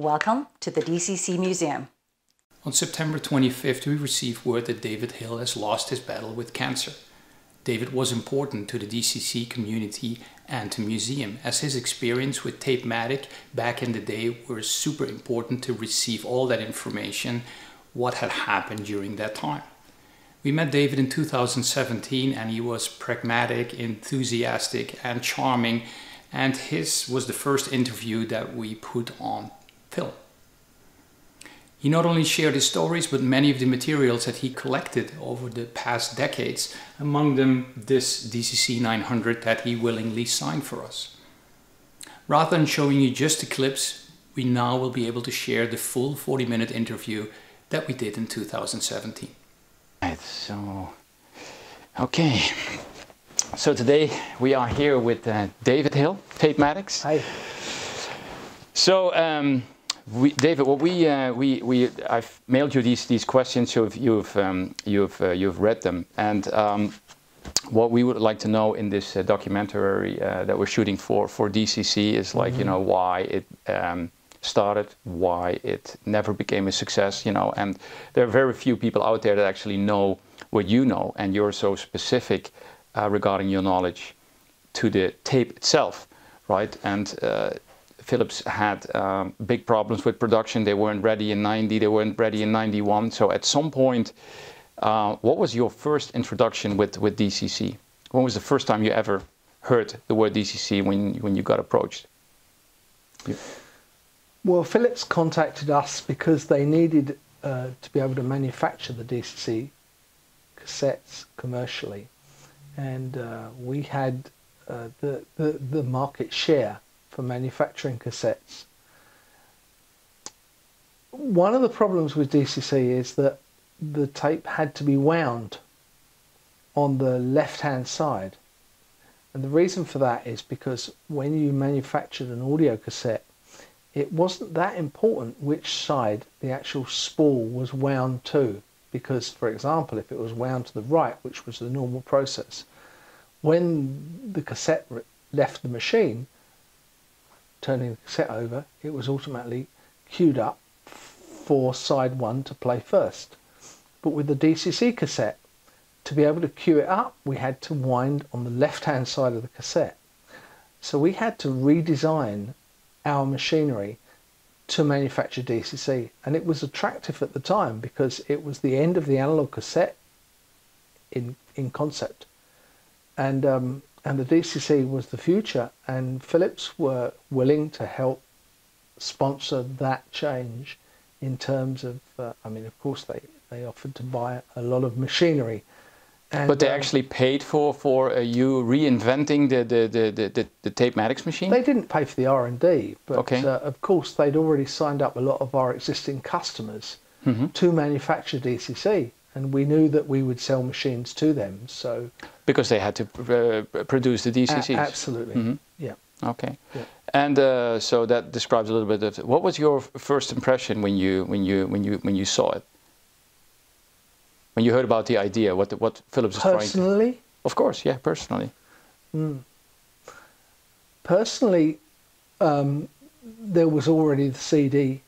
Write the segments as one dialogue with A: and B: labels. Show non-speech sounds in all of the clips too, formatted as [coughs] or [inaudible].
A: Welcome to the DCC Museum.
B: On September 25th, we received word that David Hill has lost his battle with cancer. David was important to the DCC community and to museum as his experience with Tapematic back in the day was super important to receive all that information what had happened during that time. We met David in 2017 and he was pragmatic, enthusiastic and charming and his was the first interview that we put on film. He not only shared his stories, but many of the materials that he collected over the past decades, among them this DCC 900 that he willingly signed for us. Rather than showing you just the clips, we now will be able to share the full 40 minute interview that we did in 2017.
C: Right, so, okay. So today we are here with uh, David Hill, Tapematics.
D: Hi.
C: So, um, we, David, what we, uh, we, we, I've mailed you these, these questions, you've, you've, um, you've, uh, you've read them. And um, what we would like to know in this uh, documentary uh, that we're shooting for, for DCC is like, mm -hmm. you know, why it um, started, why it never became a success, you know, and there are very few people out there that actually know what you know, and you're so specific uh, regarding your knowledge to the tape itself, right? And uh, Philips had um, big problems with production. They weren't ready in 90, they weren't ready in 91. So at some point, uh, what was your first introduction with, with DCC? When was the first time you ever heard the word DCC when, when you got approached?
D: You... Well, Philips contacted us because they needed uh, to be able to manufacture the DCC cassettes commercially. And uh, we had uh, the, the, the market share for manufacturing cassettes. One of the problems with DCC is that the tape had to be wound on the left hand side. And the reason for that is because when you manufactured an audio cassette, it wasn't that important which side the actual spool was wound to. Because, for example, if it was wound to the right, which was the normal process, when the cassette left the machine, turning the cassette over, it was automatically queued up for side one to play first. But with the DCC cassette, to be able to queue it up, we had to wind on the left-hand side of the cassette. So we had to redesign our machinery to manufacture DCC. And it was attractive at the time because it was the end of the analog cassette in, in concept. And um, and the DCC was the future, and Philips were willing to help sponsor that change in terms of, uh, I mean, of course, they, they offered to buy a lot of machinery.
C: And, but they um, actually paid for, for uh, you reinventing the, the, the, the, the Tapematics machine?
D: They didn't pay for the R&D, but okay. uh, of course they'd already signed up a lot of our existing customers mm -hmm. to manufacture DCC and we knew that we would sell machines to them. So
C: because they had to uh, produce the DCCs.
D: absolutely. Mm -hmm. Yeah.
C: Okay. Yeah. And uh, so that describes a little bit of what was your first impression when you when you when you when you saw it. When you heard about the idea, what the, what Philips
D: was trying to. Personally.
C: Of course, yeah, personally.
D: Mm. Personally, um, there was already the CD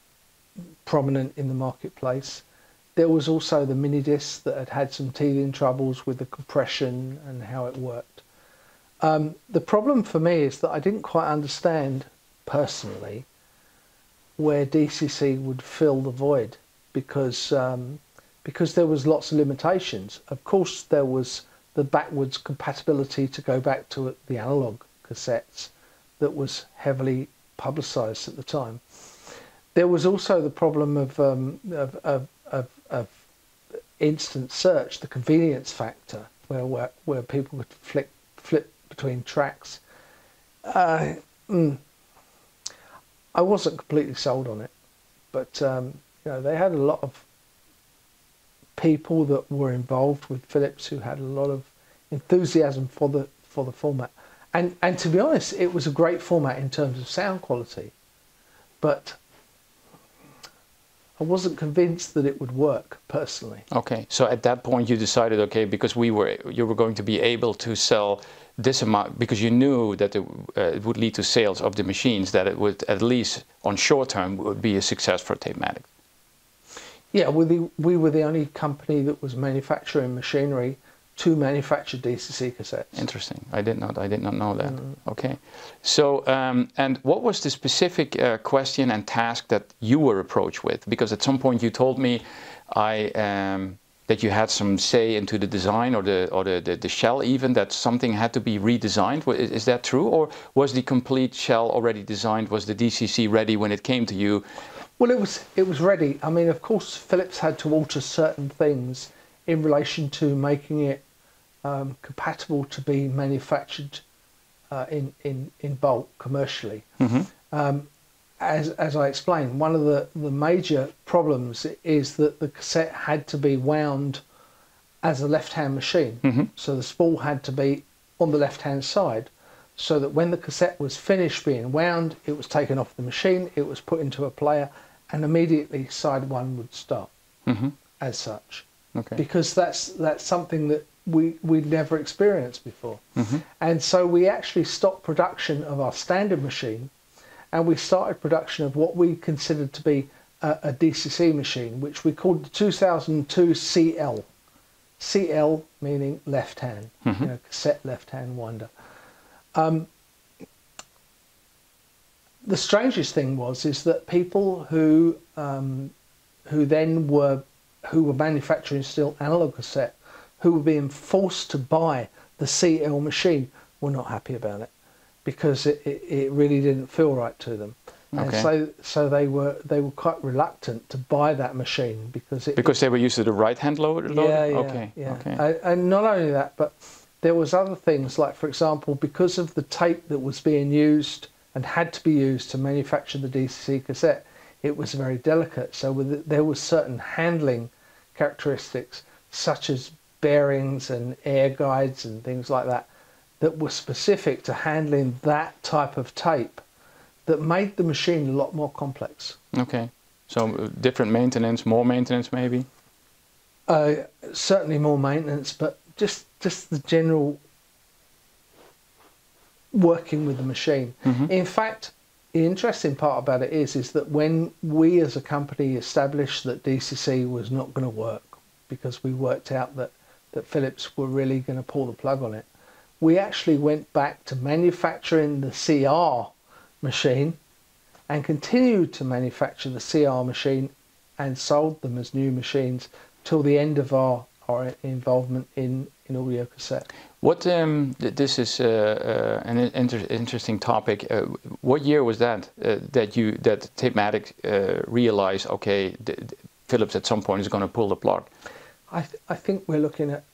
D: prominent in the marketplace there was also the mini disc that had had some teething troubles with the compression and how it worked. Um, the problem for me is that I didn't quite understand personally where DCC would fill the void because um, because there was lots of limitations. Of course, there was the backwards compatibility to go back to the analog cassettes that was heavily publicized at the time. There was also the problem of, um, of, of of, of instant search, the convenience factor, where where, where people could flick, flip between tracks. Uh, mm, I wasn't completely sold on it, but um, you know they had a lot of people that were involved with Philips who had a lot of enthusiasm for the for the format, and and to be honest, it was a great format in terms of sound quality, but I wasn't convinced that it would work personally.
C: Okay, so at that point you decided, okay, because we were, you were going to be able to sell this amount, because you knew that it, uh, it would lead to sales of the machines, that it would at least on short term would be a success for Tapematic.
D: Yeah, we, the, we were the only company that was manufacturing machinery to manufacture DCC cassettes.
C: Interesting. I did not. I did not know that. Mm. Okay. So, um, and what was the specific uh, question and task that you were approached with? Because at some point you told me, I um, that you had some say into the design or the or the, the, the, shell even that something had to be redesigned. Is, is that true, or was the complete shell already designed? Was the DCC ready when it came to you?
D: Well, it was. It was ready. I mean, of course, Philips had to alter certain things in relation to making it um, compatible to be manufactured uh, in, in, in bulk commercially. Mm-hmm. Um, as, as I explained, one of the, the major problems is that the cassette had to be wound as a left hand machine. Mm-hmm. So the spool had to be on the left hand side so that when the cassette was finished being wound, it was taken off the machine, it was put into a player, and immediately side one would start mm-hmm. as such. Okay. Because that's that's something that we we'd never experienced before. Mm-hmm. And so we actually stopped production of our standard machine, and we started production of what we considered to be a, a DCC machine, which we called the 2002 CL. CL meaning left hand, mm-hmm. you know, cassette left hand winder. Um, the strangest thing was is that people who um, who then were who were manufacturing still analog cassette, who were being forced to buy the CL machine, were not happy about it because it, it, it really didn't feel right to them. Okay. And so, so they were they were quite reluctant to buy that machine because it
C: because they were used to the right hand loader.
D: Yeah, yeah,
C: okay,
D: yeah. Okay. And, and not only that, but there was other things like, for example, because of the tape that was being used and had to be used to manufacture the DCC cassette, it was very delicate. So there was certain handling characteristics, such as bearings and air guides and things like that, that were specific to handling that type of tape, that made the machine a lot more complex.
C: Okay, so uh, different maintenance, more maintenance, maybe.
D: Uh, certainly more maintenance, but just just the general working with the machine. Mm-hmm. In fact, the interesting part about it is is that when we as a company established that DCC was not going to work because we worked out that that Philips were really going to pull the plug on it, we actually went back to manufacturing the CR machine and continued to manufacture the CR machine and sold them as new machines till the end of our, our involvement in, in audio cassette.
C: What um, this is uh, uh, an inter interesting topic. Uh, what year was that uh, that you that Tapematic uh, realized? Okay, Philips at some point is going to pull the plug.
D: I th I think we're looking at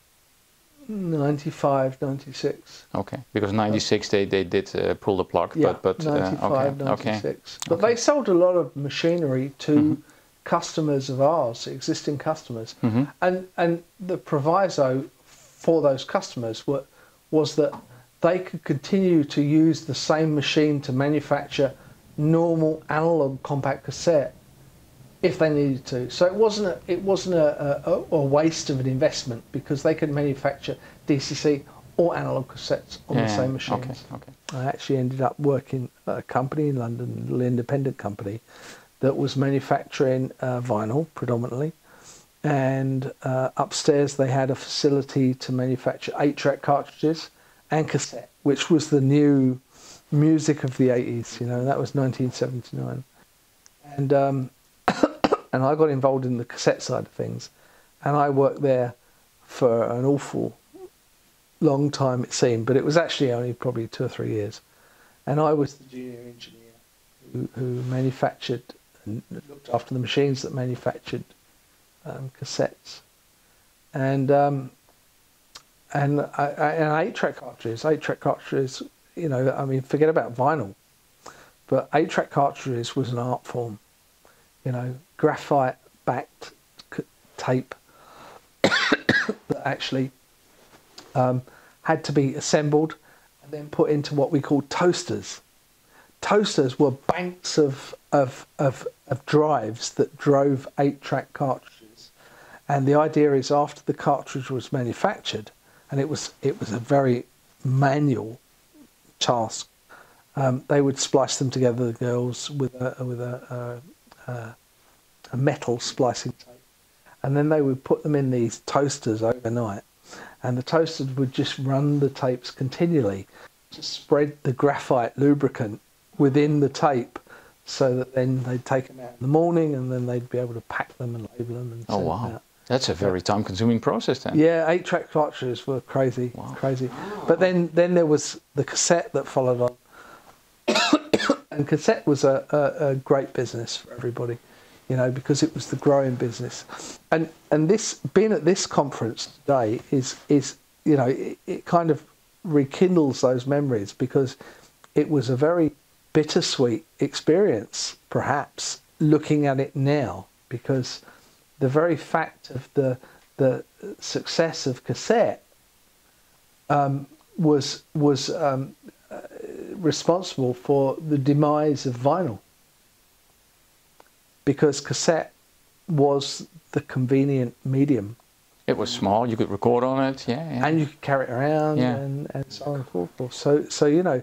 D: 95, 96.
C: Okay, because 96 they, they did uh, pull the plug,
D: yeah,
C: but but
D: 95, okay, 96. Okay. But okay. they sold a lot of machinery to. Mm -hmm customers of ours, existing customers, mm-hmm. and and the proviso for those customers were, was that they could continue to use the same machine to manufacture normal analog compact cassette if they needed to. So it wasn't a, it wasn't a, a, a waste of an investment because they could manufacture DCC or analog cassettes on yeah, the same machines.
C: Okay, okay.
D: I actually ended up working at a company in London, a little independent company, that was manufacturing uh, vinyl predominantly. And uh, upstairs they had a facility to manufacture eight track cartridges and cassette, which was the new music of the 80s, you know, that was 1979. And, um, [coughs] and I got involved in the cassette side of things. And I worked there for an awful long time, it seemed, but it was actually only probably two or three years. And I was the junior engineer who, who manufactured and looked after the machines that manufactured um, cassettes. And um, and, I, I, and eight track cartridges, eight track cartridges, you know, I mean, forget about vinyl, but eight track cartridges was an art form, you know, graphite backed tape [coughs] that actually um, had to be assembled and then put into what we call toasters toasters were banks of, of, of, of drives that drove eight track cartridges. And the idea is after the cartridge was manufactured, and it was, it was a very manual task, um, they would splice them together, the girls, with a, with a, a, a metal splicing tape. And then they would put them in these toasters overnight. And the toasters would just run the tapes continually to spread the graphite lubricant within the tape so that then they'd take them out in the morning and then they'd be able to pack them and label them and
C: Oh
D: send them out.
C: That's a very time-consuming process then.
D: Yeah, eight track cartridges were crazy, crazy. But then, then there was the cassette that followed on, [coughs] and cassette was a, a, a great business for everybody, you know, because it was the growing business, and and this being at this conference today is is you know it, it kind of rekindles those memories because it was a very bittersweet experience, perhaps looking at it now, because the very fact of the the success of cassette um, was was um, uh, responsible for the demise of vinyl because cassette was the convenient medium
C: It was small. You could record on it. Yeah. yeah.
D: and you could carry it around
C: Yeah.
D: and, and so on and so forth. So, so you know,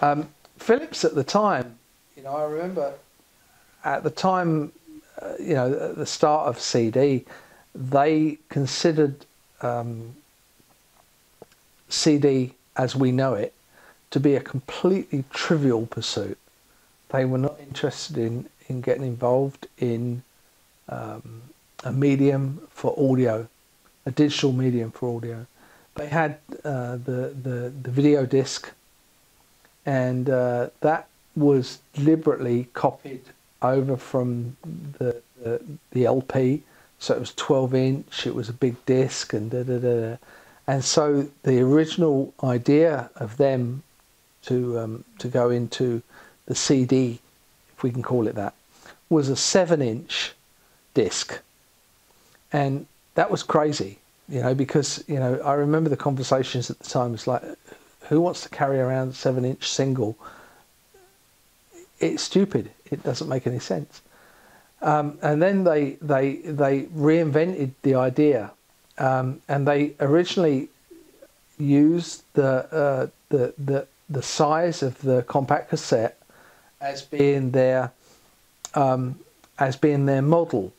D: um, Philips at the time, you know, I remember at the time, you know, at the start of CD, they considered um, CD as we know it to be a completely trivial pursuit. They were not interested in, in getting involved in um, a medium for audio, a digital medium for audio. They had uh, the, the, the video disc, and uh, that was deliberately copied over from the, the, the LP. So it was 12 inch, it was a big disc, and da da da. And so the original idea of them to um, to go into the CD, if we can call it that, was a seven inch disc, and that was crazy, you know, because you know I remember the conversations at the time. It's like, who wants to carry around a seven inch single? It's stupid. It doesn't make any sense. Um, and then they they they reinvented the idea, um, and they originally used the uh, the the the size of the compact cassette as being their um, as being their model.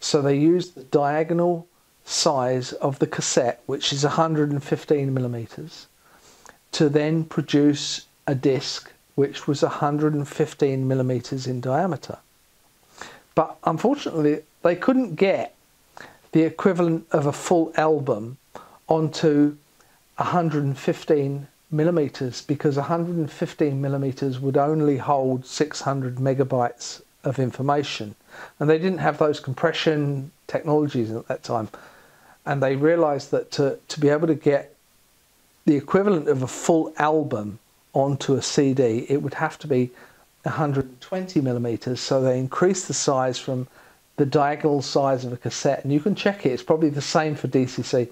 D: So they used the diagonal size of the cassette, which is 115 millimeters, to then produce a disc which was 115 millimeters in diameter. But unfortunately, they couldn't get the equivalent of a full album onto 115 millimeters because 115 millimeters would only hold 600 megabytes of information. And they didn't have those compression technologies at that time. And they realized that to, to be able to get the equivalent of a full album onto a CD, it would have to be 120 millimeters. So they increased the size from the diagonal size of a cassette. And you can check it, it's probably the same for DCC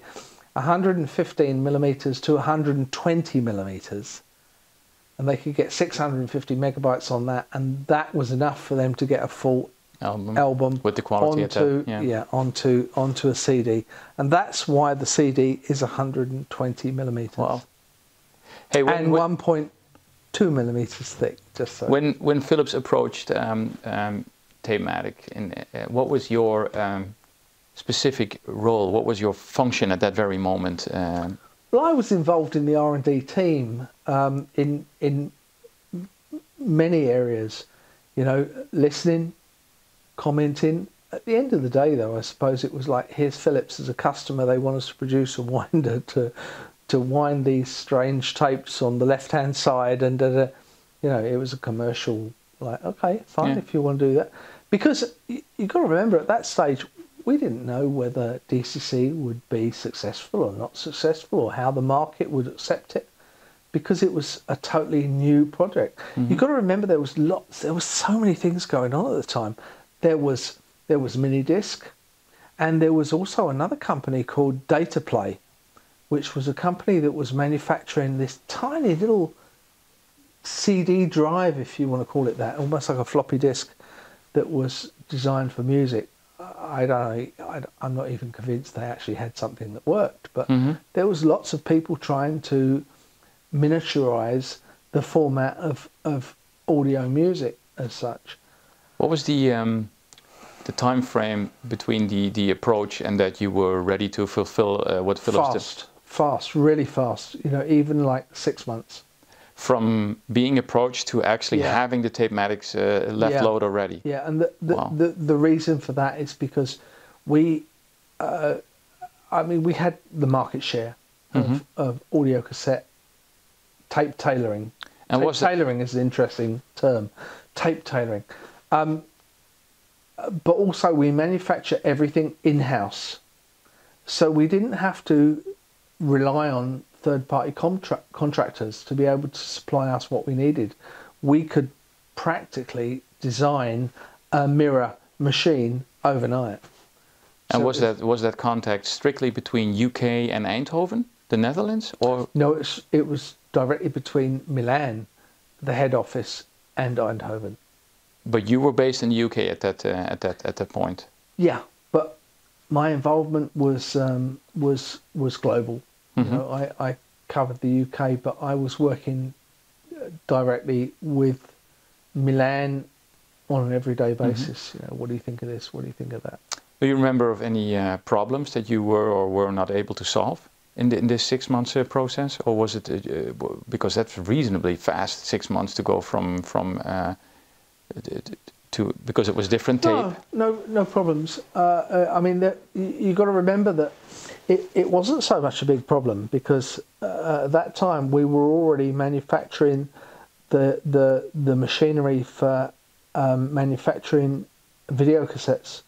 D: 115 millimeters to 120 millimeters. And they could get 650 megabytes on that. And that was enough for them to get a full
C: album,
D: album
C: with the quality
D: onto
C: that. Yeah.
D: onto onto a CD, and that's why the CD is 120 millimeters
C: Wow. Hey, when,
D: and
C: when,
D: 1.2 millimeters thick. Just so.
C: when when Philips approached um, um, uh, what was your um, specific role? What was your function at that very moment? Um,
D: well, I was involved in the R and D team um, in in many areas. You know, listening, commenting. At the end of the day, though, I suppose it was like, here's Philips as a customer. They want us to produce a [laughs] winder to to wind these strange tapes on the left hand side, and da, da. you know, it was a commercial. Like, okay, fine,
C: Yeah.
D: if you want to do that, because you, you've got to remember at that stage we didn't know whether DCC would be successful or not successful, or how the market would accept it because it was a totally new project. You've mm-hmm. got to remember there was lots, there was so many things going on at the time. There was there was Minidisc, and there was also another company called DataPlay, which was a company that was manufacturing this tiny little CD drive, if you want to call it that, almost like a floppy disk that was designed for music. I don't know, I, I'm not even convinced they actually had something that worked, but
C: Mhm.
D: there was lots of people trying to miniaturize the format of, of audio music as such.
C: What was the um, the time frame between the, the approach and that you were ready to fulfill uh, what Philips did?
D: Fast, fast, really fast. You know, even like six months.
C: From being approached to actually
D: Yeah.
C: having the Tapematics uh, left
D: Yeah.
C: load already.
D: Yeah, and the the,
C: Wow.
D: the the reason for that is because we, uh, I mean, we had the market share of,
C: Mhm.
D: of audio cassette tape tailoring.
C: And
D: tape
C: was
D: tailoring is an interesting term. Tape tailoring, um, but also we manufacture everything in house, so we didn't have to rely on third-party contract contractors to be able to supply us what we needed. We could practically design a mirror machine overnight.
C: And
D: So
C: was that was that contact strictly between UK and Eindhoven, the Netherlands, or
D: No, it's, it was directly between Milan, the head office, and Eindhoven.
C: but you were based in the UK at that uh, at that at that point?
D: Yeah, but my involvement was um, was was global. You know, I, I covered the UK, but I was working uh, directly with Milan on an everyday basis. You know, what do you think of this? What do you think of that?
C: Do you remember of any uh, problems that you were or were not able to solve in, the, in this six months uh, process, or was it uh, uh, because that's reasonably fast, six months to go from from uh, to because it was different tape.
D: No, no, no problems. Uh, uh, I mean, that, you've got to remember that it, it wasn't so much a big problem because uh, at that time we were already manufacturing the the the machinery for um, manufacturing video cassettes,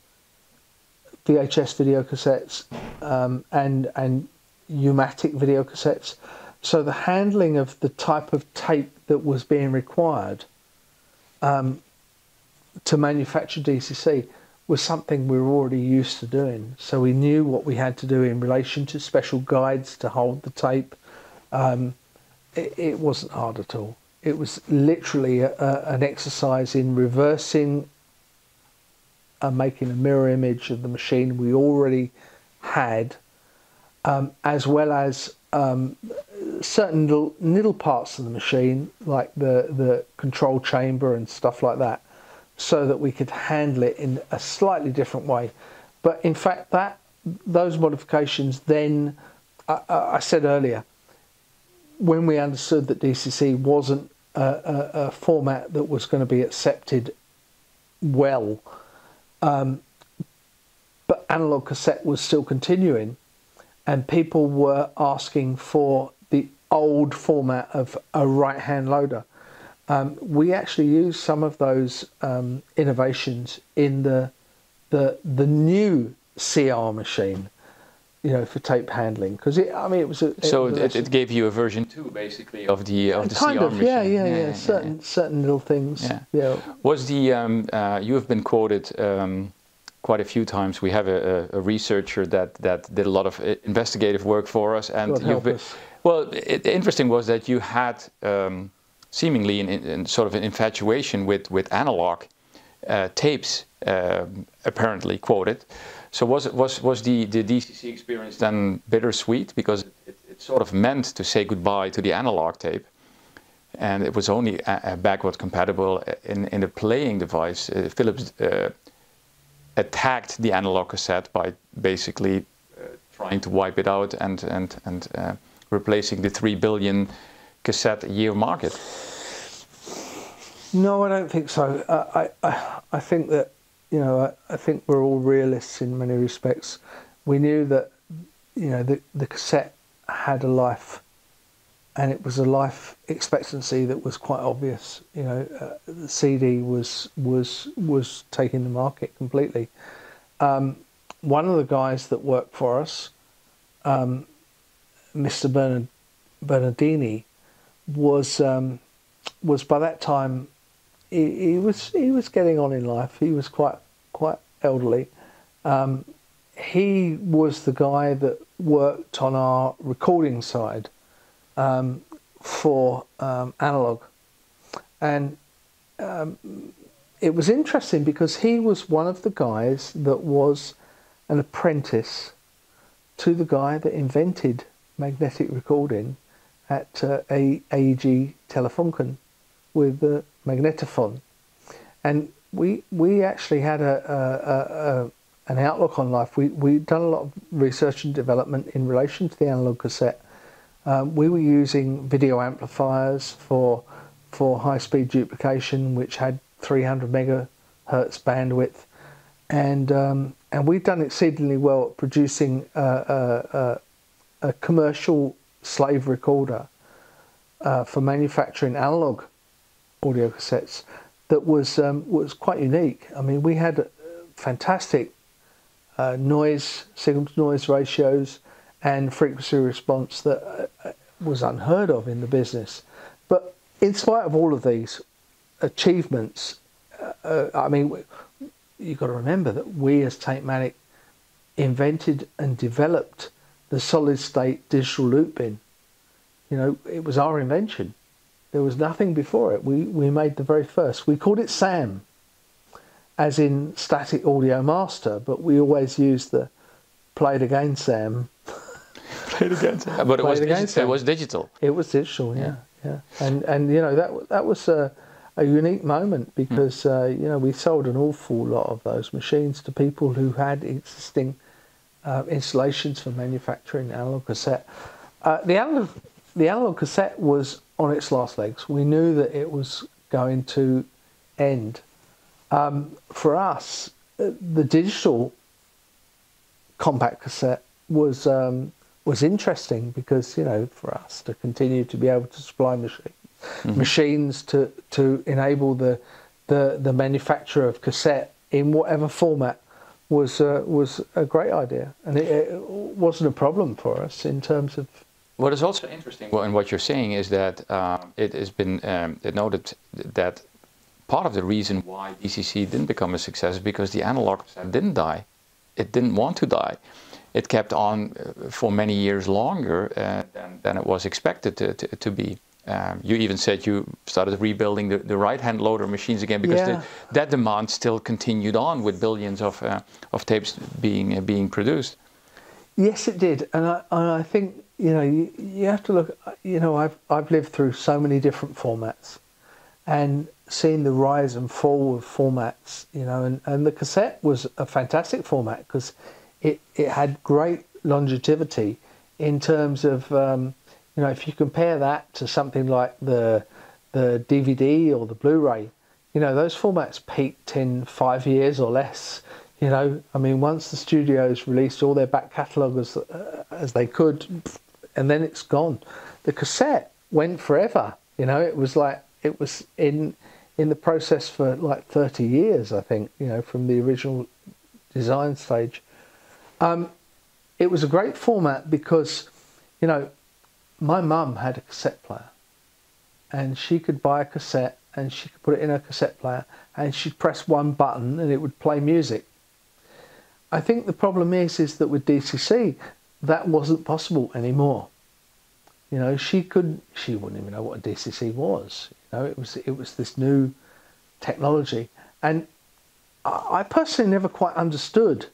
D: VHS video cassettes, um, and and U-matic video cassettes. So the handling of the type of tape that was being required to manufacture DCC was something we were already used to doing. So we knew what we had to do in relation to special guides to hold the tape. Um, it, it wasn't hard at all. It was literally a, a, an exercise in reversing and making a mirror image of the machine we already had, um, as well as um, certain little, little parts of the machine, like the, the control chamber and stuff like that, so that we could handle it in a slightly different way. But in fact, that those modifications then, I, I said earlier, when we understood that DCC wasn't a, a, a format that was going to be accepted well, um, but analog cassette was still continuing, and people were asking for the old format of a right hand loader. Um, we actually used some of those um, innovations in the, the the new CR machine, you know, for tape handling because it. I mean, it was a. it
C: So
D: was
C: it, it gave you a version two, basically, of the of the
D: kind
C: CR
D: of,
C: machine.
D: yeah, yeah, yeah, Certain certain little things.
C: Yeah.
D: yeah.
C: Was the um, uh, you have been quoted um, quite a few times? We have a, a, researcher that that did a lot of uh, investigative work for us, and
D: God
C: you've been.
D: us.
C: Well, it, interesting was that you had um, seemingly in, an sort of an infatuation with with analog uh, tapes, um, apparently quoted. So was was was the the DCC experience then bittersweet because it, it sort of meant to say goodbye to the analog tape? and it was only uh, uh, backward compatible in, in the playing device. Uh, Philips uh, attacked the analog cassette by basically uh, trying to wipe it out and and and uh, replacing the three billion cassette year market.
D: No, I don't think so. I, I, I think that, you know, I, I think we're all realists in many respects. We knew that, you know, the, the cassette had a life, and it was a life expectancy that was quite obvious. You know, uh, the CD was was was taking the market completely. Um, one of the guys that worked for us, um, Mr. Bernard, Bernardini, was um, was by that time he, he was he was getting on in life. He was quite quite elderly. Um, he was the guy that worked on our recording side um, for um, analog, and um, it was interesting because he was one of the guys that was an apprentice to the guy that invented magnetic recording at uh, a Telefunken with the magnetophone, and we we actually had a, a, a, an outlook on life. We we'd done a lot of research and development in relation to the analog cassette. Um, we were using video amplifiers for for high speed duplication, which had 300 megahertz bandwidth, and um, and we've done exceedingly well at producing a, a, a commercial slave recorder uh, for manufacturing analog audio cassettes that was um, was quite unique. I mean, we had fantastic uh, noise signal to noise ratios and frequency response that uh, was unheard of in the business. But in spite of all of these achievements, uh, uh I mean, you've got to remember that we as Tapematic invented and developed the solid state digital loop bin. You know, it was our invention. There was nothing before it. We, we made the very first. We called it SAM, as in Static Audio Master, but we always used the play it again SAM. [laughs]
C: play it again SAM. [laughs] But it was, it, it was digital.
D: It was digital, yeah. yeah. yeah. And, and, you know, that, that was a, a unique moment because, mm. uh, you know, we sold an awful lot of those machines to people who had existing uh, installations for manufacturing analog cassette. Uh, the analog the analog cassette was on its last legs. We knew that it was going to end. Um, for us, uh, the digital compact cassette was um, was interesting because you know for us to continue to be able to supply machines, mm-hmm. machines to to enable the the the manufacture of cassette in whatever format was uh, was a great idea, and it, it wasn't a problem for us in terms of
C: what is also interesting well, in what you're saying is that uh, it has been um, noted that part of the reason why DCC didn't become a success is because the analog didn't die. It didn't want to die. It kept on uh, for many years longer uh, than, than, it was expected to, to, to be. Um, you even said you started rebuilding the, the right-hand loader machines again because yeah. the, that demand still continued on with billions of, uh, of tapes being, uh, being produced.
D: Yes, it did, and I, and I think you know, you, you have to look, you know, I've, I've lived through so many different formats and seeing the rise and fall of formats, you know, and, and the cassette was a fantastic format because it, it had great longevity in terms of, um, you know, if you compare that to something like the, the DVD or the Blu-ray, you know, those formats peaked in five years or less. You know, I mean, once the studios released all their back catalogue as, uh, as they could, and then it's gone. The cassette went forever. You know, it was like it was in in the process for like 30 years, I think. You know, from the original design stage. Um, it was a great format because, you know, my mum had a cassette player, and she could buy a cassette and she could put it in her cassette player, and she'd press one button and it would play music. I think the problem is is that with DCC that wasn't possible anymore. You know, she could she wouldn't even know what a DCC was. You know, it was it was this new technology, and I personally never quite understood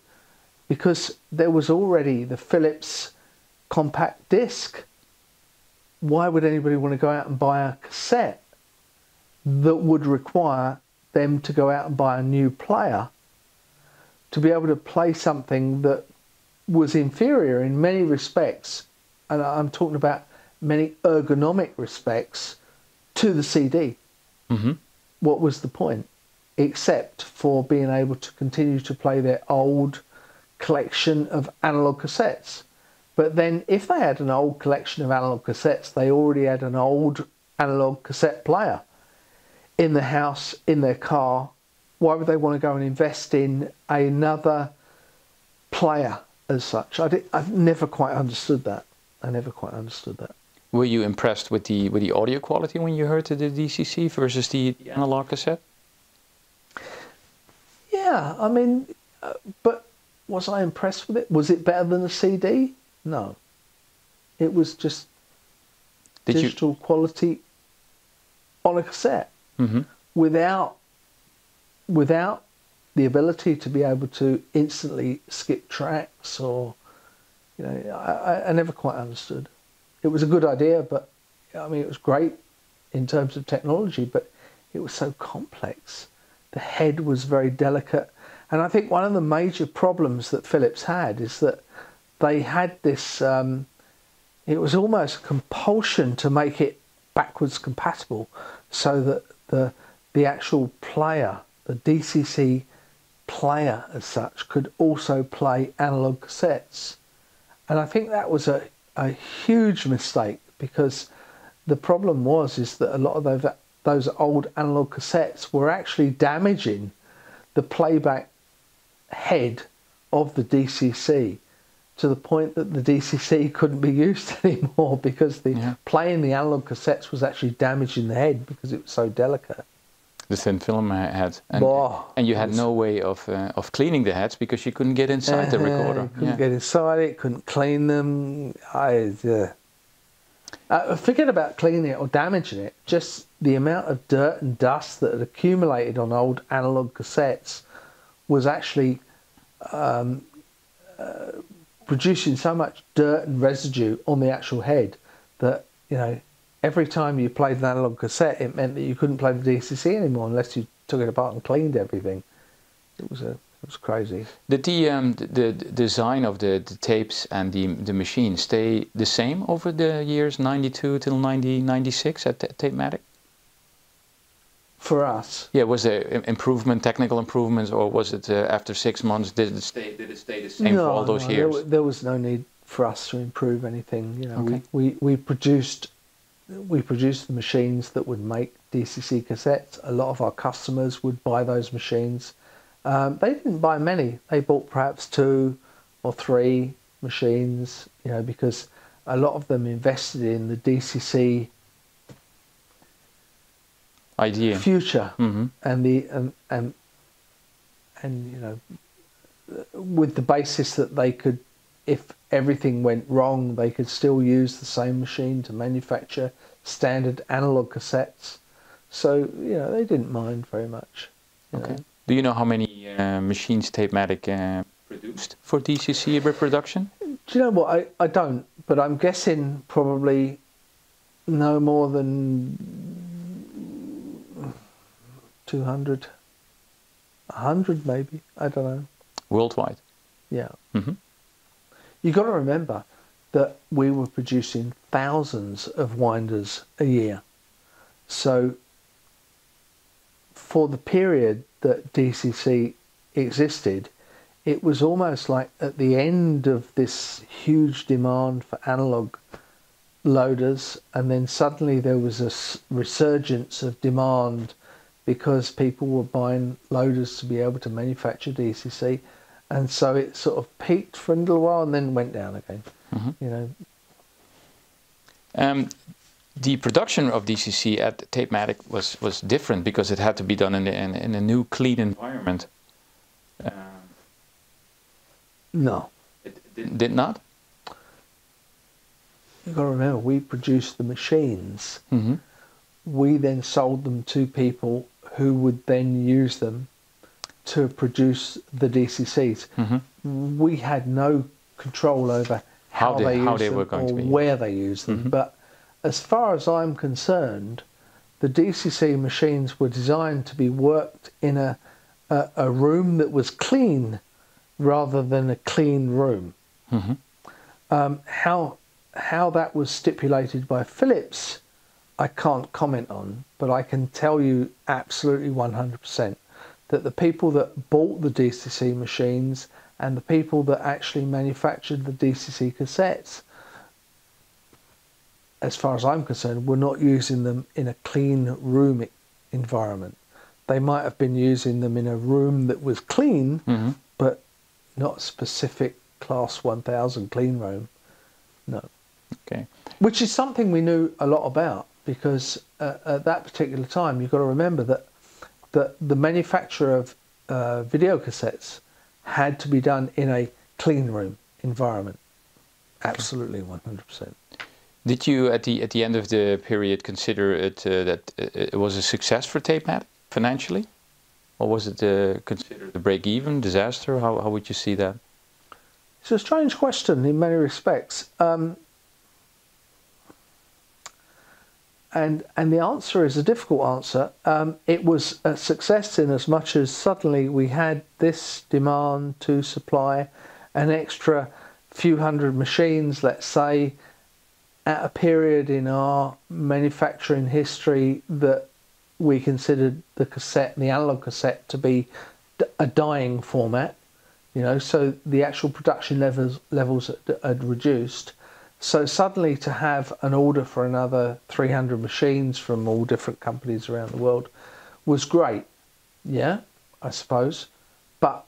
D: because there was already the Philips compact disc. Why would anybody want to go out and buy a cassette that would require them to go out and buy a new player to be able to play something that was inferior in many respects, and I'm talking about many ergonomic respects, to the CD. Mm-hmm. What was the point? Except for being able to continue to play their old collection of analog cassettes. But then, if they had an old collection of analog cassettes, they already had an old analog cassette player in the house, in their car. Why would they want to go and invest in another player as such. I have never quite understood that. I never quite understood that.
C: Were you impressed with the with the audio quality when you heard the DCC versus the, the analog cassette?
D: Yeah, I mean, uh, but was I impressed with it? Was it better than the CD? No. It was just Did digital you... quality on a cassette.
C: hmm
D: without without the ability to be able to instantly skip tracks or you know I, I- I never quite understood it was a good idea but i mean it was great in terms of technology but it was so complex the head was very delicate and i think one of the major problems that philips had is that they had this um, it was almost a compulsion to make it backwards compatible so that the the actual player, the DCC player as such, could also play analog cassettes. And I think that was a, a huge mistake because the problem was is that a lot of those those old analog cassettes were actually damaging the playback head of the DCC to the point that the DCC couldn't be used [laughs] anymore because the
C: Yeah.
D: playing the analog cassettes was actually damaging the head because it was so delicate.
C: The thin film head, and,
D: Whoa.
C: and you had no way of uh, of cleaning the heads because you couldn't get inside the
D: Uh-huh,
C: recorder.
D: Couldn't
C: Yeah.
D: get inside it. Couldn't clean them. I uh, uh, forget about cleaning it or damaging it. Just the amount of dirt and dust that had accumulated on old analog cassettes was actually um, uh, producing so much dirt and residue on the actual head that you know every time you played an analog cassette, it meant that you couldn't play the DCC anymore unless you took it apart and cleaned everything. It was a it was crazy.
C: Did the, um, the the design of the, the tapes and the the machine stay the same over the years '92 till 1996 at Ta- Tapematic?
D: For us,
C: Yeah, was there improvement, technical improvements, or was it uh, after six months? Did it stay? Did it stay the same for all those
D: no,
C: years?
D: wa- there was no need for us to improve anything. You know,
C: Okay.
D: we, we, we produced we produced the machines that would make DCC cassettes. A lot of our customers would buy those machines. Um, they didn't buy many. They bought perhaps two or three machines. You know, because a lot of them invested in the DCC
C: Idea.
D: future
C: hmm
D: and the and and and you know with the basis that they could if everything went wrong they could still use the same machine to manufacture standard analog cassettes so you know they didn't mind very much you
C: Okay.
D: know.
C: Do you know how many uh, machines Tapematic uh, produced for DCC reproduction?
D: do you know what I, I don't but i'm guessing probably no more than 200 100 maybe i don't know
C: Worldwide.
D: yeah
C: hmm
D: You've got to remember that we were producing thousands of winders a year. So, for the period that DCC existed, it was almost like at the end of this huge demand for analog loaders, and then suddenly there was a resurgence of demand because people were buying loaders to be able to manufacture DCC, and so it sort of peaked for a little while and then went down again.
C: Mhm.
D: You know,
C: Um, the production of DCC at Tapematic was, was different because it had to be done in, the, in, in a new clean environment. Um,
D: no.
C: it did, did not?
D: You've got to remember, we produced the machines.
C: hmm
D: We then sold them to people who would then use them to produce the DCCs.
C: hmm
D: We had no control over how,
C: How they-
D: they,
C: how
D: used
C: they
D: them
C: were going
D: or
C: to be used.
D: where they used them.
C: Mhm.
D: But as far as I'm concerned, the DCC machines were designed to be worked in a, a, a room that was clean rather than a clean room.
C: hmm
D: Um, how how that was stipulated by Philips, I can't comment on, but I can tell you absolutely 100% that the people that bought the DCC machines and the people that actually manufactured the DCC cassettes, as far as I'm concerned, were not using them in a clean room environment. They might have been using them in a room that was clean,
C: hmm
D: but not specific class 1000 clean room. No.
C: Okay.
D: Which is something we knew a lot about because uh, at that particular time you've got to remember that that the manufacture of uh, video cassettes had to be done in a clean room environment. Absolutely 100%.
C: Did you, at the at the end of the period, consider it uh, that it was a success for Tapematic financially, or was it uh, considered a break-even disaster? How how would you see that?
D: It's a strange question in many respects, um, and and the answer is a difficult answer. Um, it was a success in as much as suddenly we had this demand to supply an extra few hundred machines, let's say at a period in our manufacturing history that we considered the cassette, the analog cassette, to be a dying format. You know, so the actual production levels levels had reduced. So suddenly to have an order for another 300 machines from all different companies around the world was great. Yeah, I suppose. But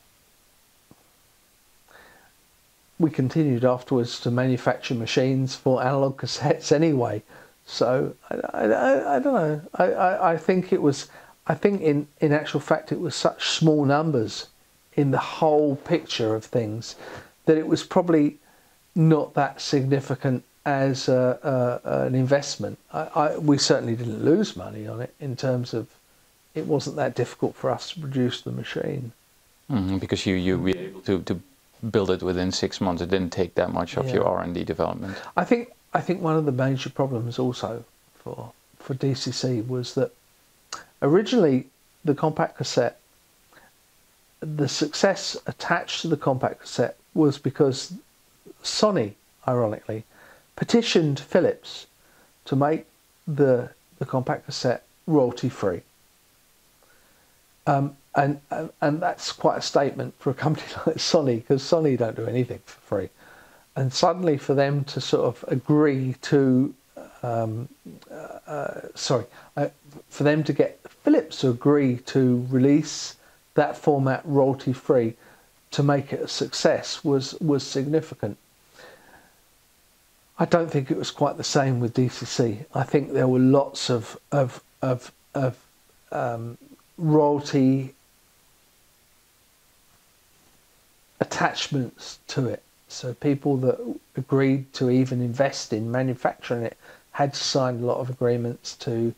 D: we continued afterwards to manufacture machines for analog cassettes anyway. So I, I, I don't know. I, I, I think it was. I think in, in actual fact it was such small numbers in the whole picture of things that it was probably not that significant as a, a, an investment. I, we certainly didn't lose money on it in terms of it wasn't that difficult for us to produce the machine.
C: Mm-hmm, because you you were able to, to build it within six months. It didn't take that much of yeah. your R and D development.
D: I think I think one of the major problems also for for DCC was that originally the compact cassette, the success attached to the compact cassette was because Sony, ironically, petitioned Philips to make the the compact cassette royalty free. Um, and, and and that's quite a statement for a company [laughs] like Sony because Sony don't do anything for free, and suddenly for them to sort of agree to, um, uh, uh, sorry, uh, for them to get Philips to agree to release that format royalty free to make it a success was was significant. I don't think it was quite the same with DCC. I think there were lots of of of, of um, royalty attachments to it. So people that agreed to even invest in manufacturing it had to sign a lot of agreements to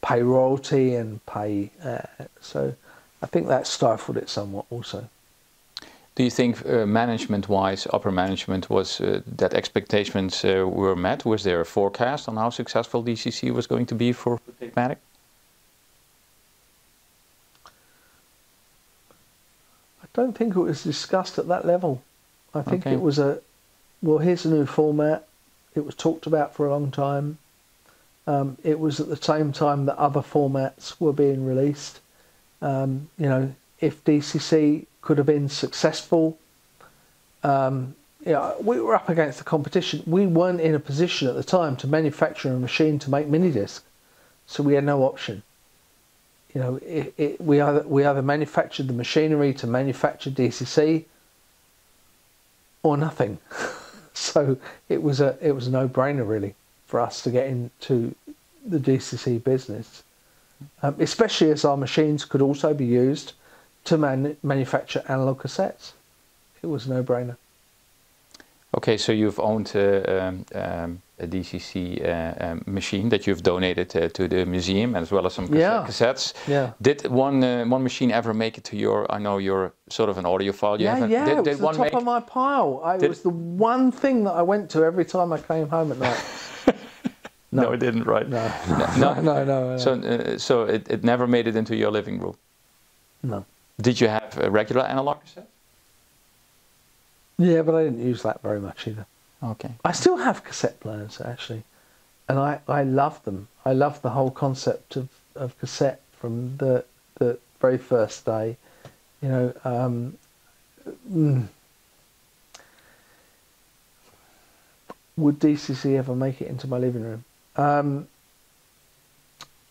D: pay royalty and pay. Uh, so I think that stifled it somewhat also.
C: Do you think uh, management-wise, upper management was uh, that expectations uh, were met? Was there a forecast on how successful DCC was going to be for Tapematic?
D: don't think it was discussed at that level. I think okay. it was a, well, here's a new format. It was talked about for a long time. Um, it was at the same time that other formats were being released. Um, you know, if DCC could have been successful, um, we were up against the competition. We weren't in a position at the time to manufacture a machine to make mini disc, so we had no option you know, it, it, we either we either manufactured the machinery to manufacture DCC, or nothing. [laughs] so it was a it was a no brainer really for us to get into the DCC business, um, especially as our machines could also be used to man- manufacture analog cassettes. It was a no brainer.
C: Okay, so you've owned uh, um, um, a DCC uh, um, machine that you've donated uh, to the museum, as well as some yeah. cassettes. Yeah. Did one uh, one machine ever make it to your? I know you're sort of an audiophile. You
D: yeah, yeah. Did, it was the top of my pile. I, it was the one thing that I went to every time I came home at night.
C: no. [laughs] no, it didn't. Right?
D: No, [laughs] no, no, no. no,
C: So, uh, so it, it never made it into your living room.
D: No.
C: Did you have a regular analog cassette?
D: Yeah, but I didn't use that very much either.
C: Okay.
D: I still have cassette players actually, and I, I love them. I love the whole concept of, of cassette from the the very first day. You know, um, mm, would DCC ever make it into my living room? Um,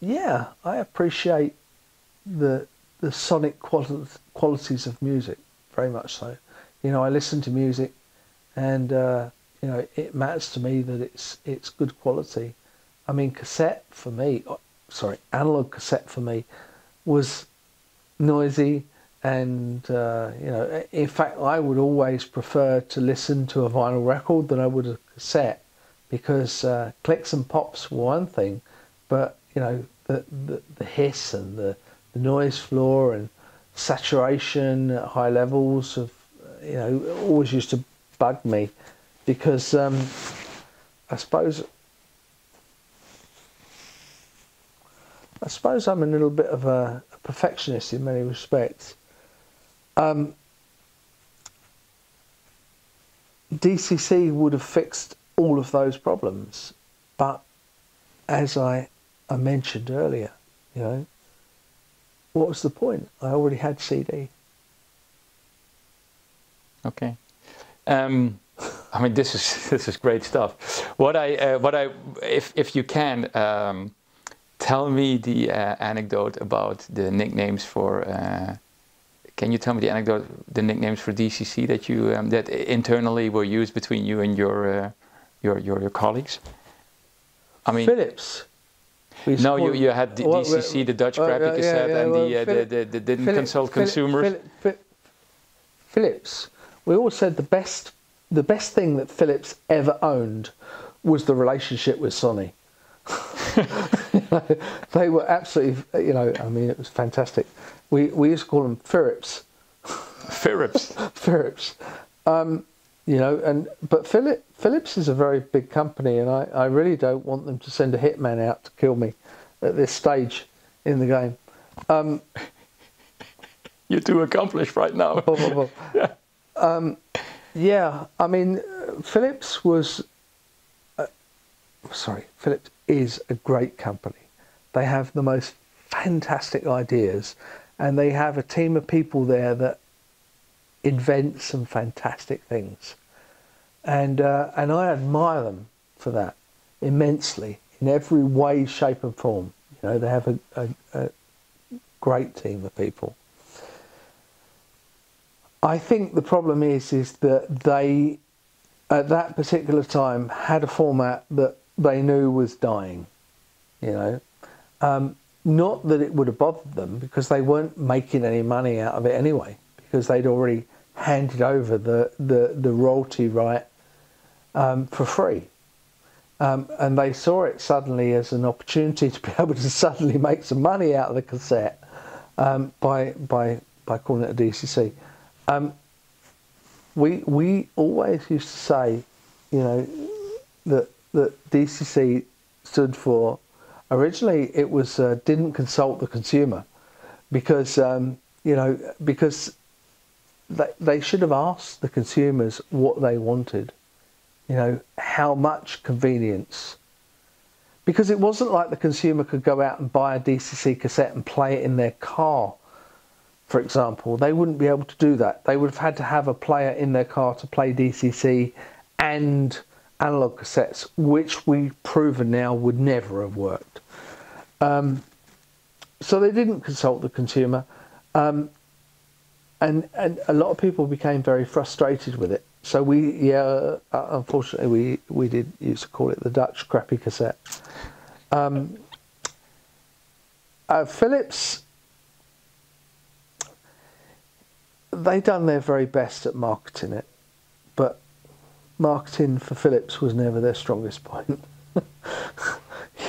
D: yeah, I appreciate the the sonic quali- qualities of music very much so. You know, I listen to music, and uh, you know, it matters to me that it's it's good quality. I mean, cassette for me, uh, sorry, analog cassette for me, was noisy, and uh, you know, in fact, I would always prefer to listen to a vinyl record than I would a cassette because uh, clicks and pops were one thing, but you know the the, the hiss and the, the noise floor and saturation at high levels of you know always used to bug me because um, I suppose I suppose I'm a little bit of a, a perfectionist in many respects. Um, DCC would have fixed all of those problems, but as I, I mentioned earlier, you know, what was the point? I already had CD.
C: Okay. Um, I mean, this is [laughs] this is great stuff. What I uh, what I if if you can um, tell me the uh, anecdote about the nicknames for. Uh, can you tell me the anecdote, the nicknames for DCC that you um, that internally were used between you and your uh, your, your your colleagues? I mean,
D: Philips. We
C: no, you, you had the
D: Well,
C: DCC, the Dutch crappy
D: yeah,
C: cassette,
D: yeah,
C: and
D: well,
C: the, uh, the, the, didn't
D: Philip-
C: consult
D: Philip-
C: consumers.
D: Philip- Philip- Philips. We all said the best, the best thing that Philips ever owned was the relationship with Sony. [laughs] they were absolutely, you know, I mean, it was fantastic. We we used to call them Philips,
C: Philips. [laughs]
D: Philips. Um, you know, and but Philip Philips is a very big company, and I, I really don't want them to send a hitman out to kill me at this stage in the game. Um, [laughs]
C: You're too accomplished right now. [laughs]
D: blah. Um, yeah, I mean, uh, Philips was. Uh, sorry, Philips is a great company. They have the most fantastic ideas, and they have a team of people there that invent some fantastic things, and uh, and I admire them for that immensely in every way, shape, and form. You know, they have a, a, a great team of people. I think the problem is is that they at that particular time had a format that they knew was dying. You know, um, not that it would have bothered them because they weren't making any money out of it anyway because they'd already handed over the the, the royalty right um, for free. Um, and they saw it suddenly as an opportunity to be [laughs] able to suddenly make some money out of the cassette um, by by by calling it a DCC. Um, we we always used to say, you know, that that DCC stood for. Originally, it was uh, didn't consult the consumer, because um, you know because they should have asked the consumers what they wanted, you know, how much convenience. Because it wasn't like the consumer could go out and buy a DCC cassette and play it in their car for example, they wouldn't be able to do that. They would have had to have a player in their car to play DCC and analog cassettes, which we've proven now would never have worked. Um, so they didn't consult the consumer, um, and and a lot of people became very frustrated with it. So we, yeah, uh, unfortunately, we we did used to call it the Dutch crappy cassette. Um, uh, Philips they done their very best at marketing it, but marketing for Philips was never their strongest point. [laughs]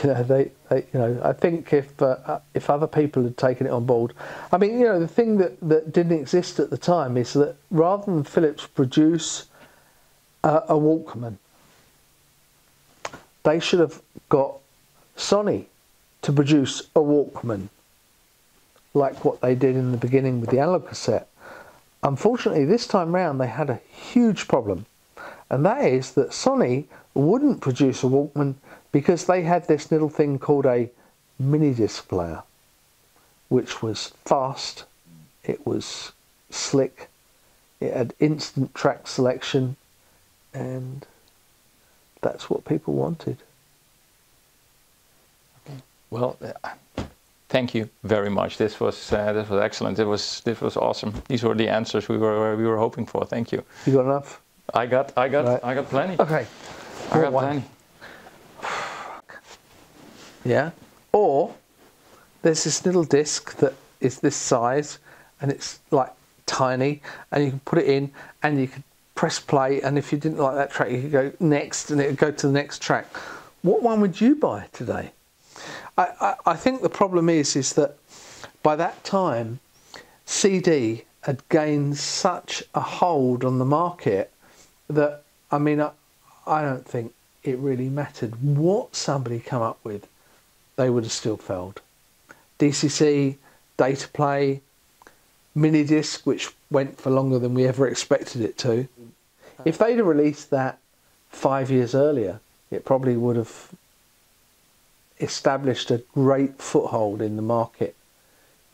D: [laughs] you know, they, they, you know, I think if uh, if other people had taken it on board, I mean, you know, the thing that that didn't exist at the time is that rather than Philips produce a, a Walkman, they should have got Sony to produce a Walkman, like what they did in the beginning with the analog cassette. Unfortunately, this time round they had a huge problem, and that is that Sony wouldn't produce a Walkman because they had this little thing called a mini disc player, which was fast, it was slick, it had instant track selection, and that's what people wanted.
C: Well, uh, thank you very much. This was uh, this was excellent. It was this was awesome. These were the answers we were we were hoping for. Thank you.
D: You got enough?
C: I got I got
D: Right.
C: I got plenty.
D: Okay.
C: I got plenty.
D: Yeah. Or there's this little disc that is this size and it's like tiny and you can put it in and you can press play, and if you didn't like that track, you could go next, and it would go to the next track. What one would you buy today? I, I, I think the problem is is that by that time, CD had gained such a hold on the market that I mean I, I don't think it really mattered what somebody come up with, they would have still failed. DCC, DataPlay, mini disc, which went for longer than we ever expected it to. If they'd have released that five years earlier, it probably would have established a great foothold in the market.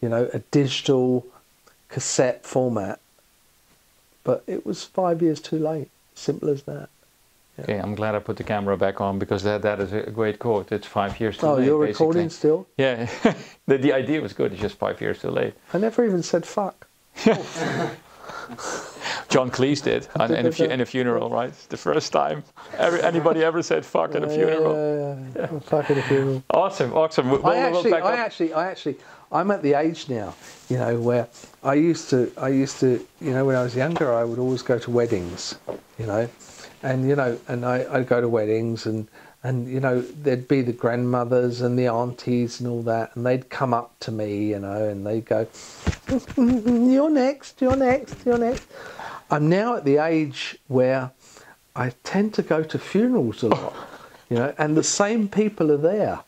D: You know, a digital cassette format. But it was five years too late. Simple as that.
C: Okay, I'm glad I put the camera back on because that, that is a great quote. It's five years too
D: Oh,
C: late.
D: you're
C: basically.
D: recording still?
C: Yeah, [laughs] the, the idea was good. It's just five years too late.
D: I never even said fuck. [laughs]
C: John Cleese did, [laughs] and in, a in a funeral, right? The first time Every, anybody ever said "fuck" at a funeral.
D: Yeah, yeah, yeah. Fuck at a funeral.
C: Awesome, awesome. We'll,
D: I
C: we'll
D: actually,
C: back
D: I
C: up.
D: actually, I actually, I'm at the age now, you know, where I used to, I used to, you know, when I was younger, I would always go to weddings, you know, and you know, and I, I'd go to weddings and and you know, there'd be the grandmothers and the aunties and all that, and they'd come up to me, you know, and they'd go, [laughs] "You're next, you're next, you're next." I'm now at the age where I tend to go to funerals a lot, you know, and the same people are there.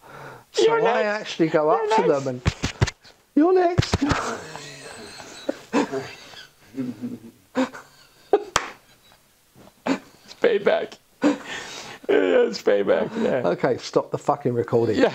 D: So
C: You're
D: I
C: next.
D: actually go up
C: You're
D: to
C: next.
D: them and, "You're next." [laughs] [laughs]
C: Payback. [laughs] yeah, it's payback. Yeah.
D: okay, stop the fucking recording.
C: Yeah.